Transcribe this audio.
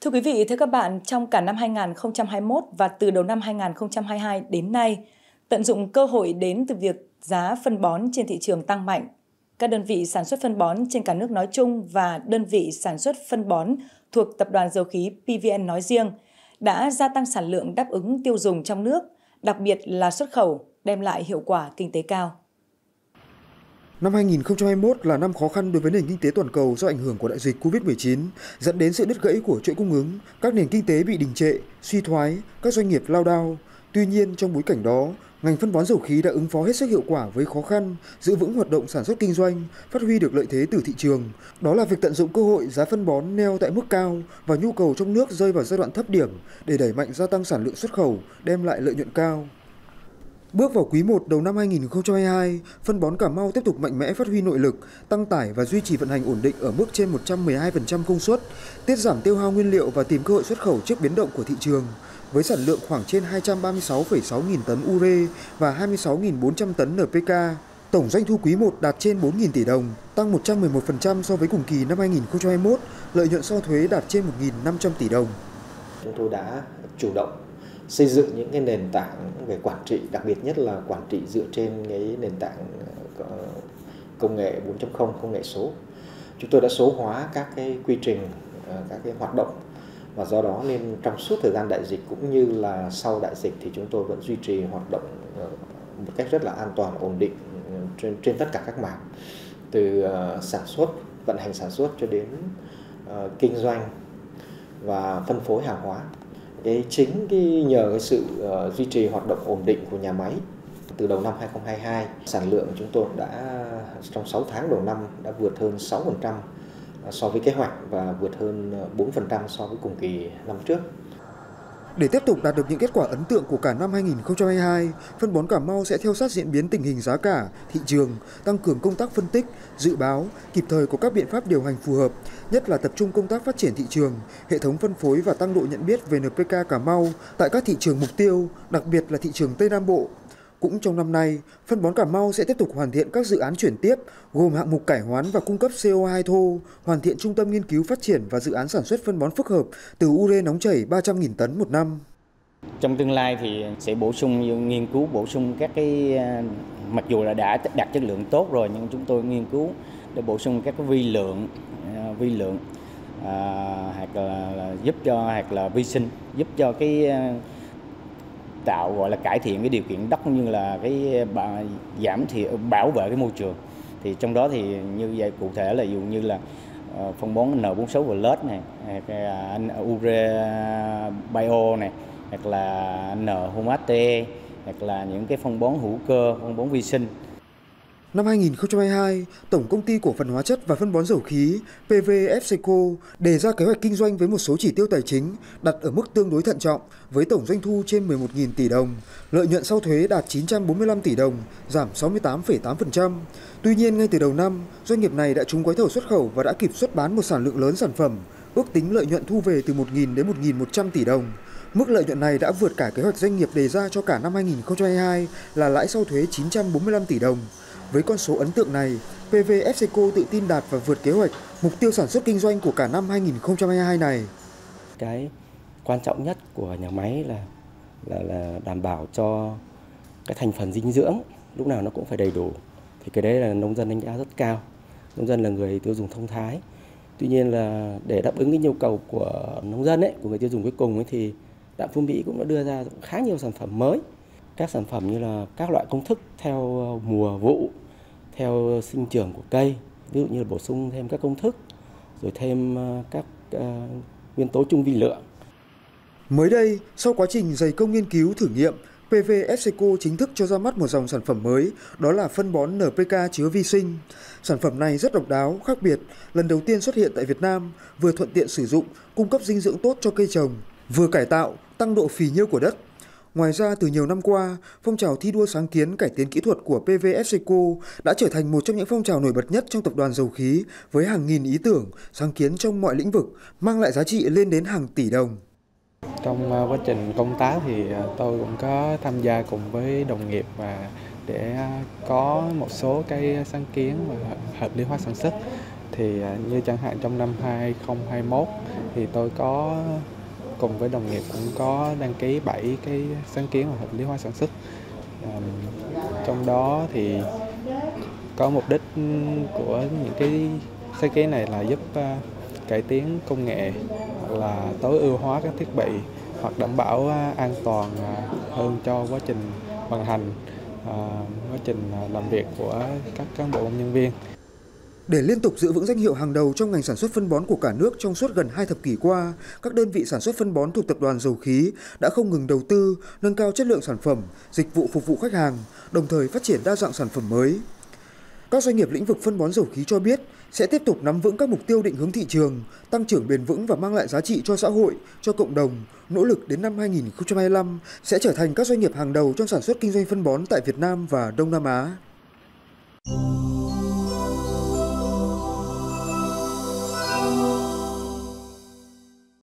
Thưa quý vị, thưa các bạn, trong cả năm 2021 và từ đầu năm 2022 đến nay, tận dụng cơ hội đến từ việc giá phân bón trên thị trường tăng mạnh, các đơn vị sản xuất phân bón trên cả nước nói chung và đơn vị sản xuất phân bón thuộc Tập đoàn Dầu khí PVN nói riêng đã gia tăng sản lượng đáp ứng tiêu dùng trong nước, đặc biệt là xuất khẩu, đem lại hiệu quả kinh tế cao. Năm 2021 là năm khó khăn đối với nền kinh tế toàn cầu do ảnh hưởng của đại dịch Covid-19, dẫn đến sự đứt gãy của chuỗi cung ứng, các nền kinh tế bị đình trệ, suy thoái, các doanh nghiệp lao đao. Tuy nhiên, trong bối cảnh đó, ngành phân bón dầu khí đã ứng phó hết sức hiệu quả với khó khăn, giữ vững hoạt động sản xuất kinh doanh, phát huy được lợi thế từ thị trường. Đó là việc tận dụng cơ hội giá phân bón neo tại mức cao và nhu cầu trong nước rơi vào giai đoạn thấp điểm để đẩy mạnh gia tăng sản lượng xuất khẩu, đem lại lợi nhuận cao. Bước vào quý 1 đầu năm 2022, phân bón Cà Mau tiếp tục mạnh mẽ phát huy nội lực, tăng tải và duy trì vận hành ổn định ở mức trên 112% công suất, tiết giảm tiêu hao nguyên liệu và tìm cơ hội xuất khẩu trước biến động của thị trường. Với sản lượng khoảng trên 236,6 nghìn tấn ure và 26.400 tấn NPK, tổng doanh thu quý 1 đạt trên 4.000 tỷ đồng, tăng 111% so với cùng kỳ năm 2021, lợi nhuận sau thuế đạt trên 1.500 tỷ đồng. Chúng tôi đã chủ động xây dựng những cái nền tảng về quản trị đặc biệt nhất là quản trị dựa trên cái nền tảng ờ, công nghệ 4.0 công nghệ số. Chúng tôi đã số hóa các cái quy trình ờ, các cái hoạt động và do đó nên trong suốt thời gian đại dịch cũng như là sau đại dịch thì chúng tôi vẫn duy trì hoạt động ờ, một cách rất là an toàn ổn định trên, trên tất cả các mảng. Từ sản xuất vận hành sản xuất cho đến kinh doanh và phân phối hàng hóa cái chính cái nhờ cái sự uh, duy trì hoạt động ổn định của nhà máy từ đầu năm 2022 sản lượng chúng tôi đã trong 6 tháng đầu năm đã vượt hơn 6% ờ, so với kế hoạch và vượt hơn ờ, 4% so với cùng kỳ năm trước. Để tiếp tục đạt được những kết quả ấn tượng của cả năm 2022, phân bón Cà Mau sẽ theo sát diễn biến tình hình giá cả, thị trường, tăng cường công tác phân tích, dự báo, kịp thời có các biện pháp điều hành phù hợp, nhất là tập trung công tác phát triển thị trường, hệ thống phân phối và tăng độ nhận biết về NPK Cà Mau tại các thị trường mục tiêu, đặc biệt là thị trường Tây Nam Bộ, cũng trong năm nay, phân bón Cà Mau sẽ tiếp tục hoàn thiện các dự án chuyển tiếp gồm hạng mục cải hoán và cung cấp CO2 thô, hoàn thiện trung tâm nghiên cứu phát triển và dự án sản xuất phân bón phức hợp từ ure nóng chảy 300.000 tấn một năm. Trong tương lai thì sẽ bổ sung nghiên cứu bổ sung các cái ờ, mặc dù là đã đạt chất lượng tốt rồi nhưng chúng tôi nghiên cứu để bổ sung các cái vi lượng ờ, vi lượng à, hoặc là, là giúp cho hoặc là vi sinh giúp cho cái tạo, gọi là, cải thiện cái điều kiện đất như là cái ờ, giảm thì bảo vệ cái môi trường. Thì trong đó thì như vậy, cụ thể là dụ như là ờ, phân bón N46 và lết này cái à, ure à, bio này, hoặc là N humate hoặc là những cái phân bón hữu cơ, phân bón vi sinh Năm 2022, Tổng công ty cổ phần hóa chất và phân bón dầu khí PVFCO đề ra kế hoạch kinh doanh với một số chỉ tiêu tài chính đặt ở mức tương đối thận trọng với tổng doanh thu trên 11.000 tỷ đồng, lợi nhuận sau thuế đạt 945 tỷ đồng, giảm 68,8%. Tuy nhiên ngay từ đầu năm, doanh nghiệp này đã trúng gói thầu xuất khẩu và đã kịp xuất bán một sản lượng lớn sản phẩm, ước tính lợi nhuận thu về từ 1.000 đến 1.100 tỷ đồng. Mức lợi nhuận này đã vượt cả kế hoạch doanh nghiệp đề ra cho cả năm 2022 là lãi sau thuế 945 tỷ đồng. Với con số ấn tượng này, PVFCO tự tin đạt và vượt kế hoạch mục tiêu sản xuất kinh doanh của cả năm 2022 này. Cái quan trọng nhất của nhà máy là là, là đảm bảo cho cái thành phần dinh dưỡng lúc nào nó cũng phải đầy đủ. Thì cái đấy là nông dân đánh giá rất cao. Nông dân là người tiêu dùng thông thái. Tuy nhiên là để đáp ứng cái nhu cầu của nông dân ấy, của người tiêu dùng cuối cùng ấy thì Đạm Phương Mỹ cũng đã đưa ra khá nhiều sản phẩm mới các sản phẩm như là các loại công thức theo ờ, mùa vụ, theo sinh trưởng của cây, ví dụ như là bổ sung thêm các công thức, rồi thêm ờ, các uh, nguyên tố trung vi lượng. Mới đây, sau quá trình dày công nghiên cứu thử nghiệm, PVFCO chính thức cho ra mắt một dòng sản phẩm mới, đó là phân bón NPK chứa vi sinh. Sản phẩm này rất độc đáo, khác biệt, lần đầu tiên xuất hiện tại Việt Nam, vừa thuận tiện sử dụng, cung cấp dinh dưỡng tốt cho cây trồng, vừa cải tạo, tăng độ phì nhiêu của đất, Ngoài ra, từ nhiều năm qua, phong trào thi đua sáng kiến cải tiến kỹ thuật của PVFCO đã trở thành một trong những phong trào nổi bật nhất trong tập đoàn dầu khí với hàng nghìn ý tưởng, sáng kiến trong mọi lĩnh vực, mang lại giá trị lên đến hàng tỷ đồng. Trong ờ, quá trình công tác thì ờ, tôi cũng có tham gia cùng với đồng nghiệp và để ờ, có một số cái sáng kiến và hợp lý hóa sản xuất thì như chẳng hạn trong năm 2021 thì tôi có cùng với đồng nghiệp cũng có đăng ký 7 cái sáng kiến và hợp lý hóa sản xuất. trong đó thì có mục đích của những cái sáng kiến này là giúp uh, cải tiến công nghệ là tối ưu hóa các thiết bị hoặc đảm bảo uh, an toàn ờ, hơn cho quá trình vận hành quá trình làm việc của các cán bộ công nhân viên. Để liên tục giữ vững danh hiệu hàng đầu trong ngành sản xuất phân bón của cả nước trong suốt gần hai thập kỷ qua, các đơn vị sản xuất phân bón thuộc tập đoàn dầu khí đã không ngừng đầu tư, nâng cao chất lượng sản phẩm, dịch vụ phục vụ khách hàng, đồng thời phát triển đa dạng sản phẩm mới. Các doanh nghiệp lĩnh vực phân bón dầu khí cho biết sẽ tiếp tục nắm vững các mục tiêu định hướng thị trường, tăng trưởng bền vững và mang lại giá trị cho xã hội, cho cộng đồng, nỗ lực đến năm 2025 sẽ trở thành các doanh nghiệp hàng đầu trong sản xuất kinh doanh phân bón tại Việt Nam và Đông Nam Á.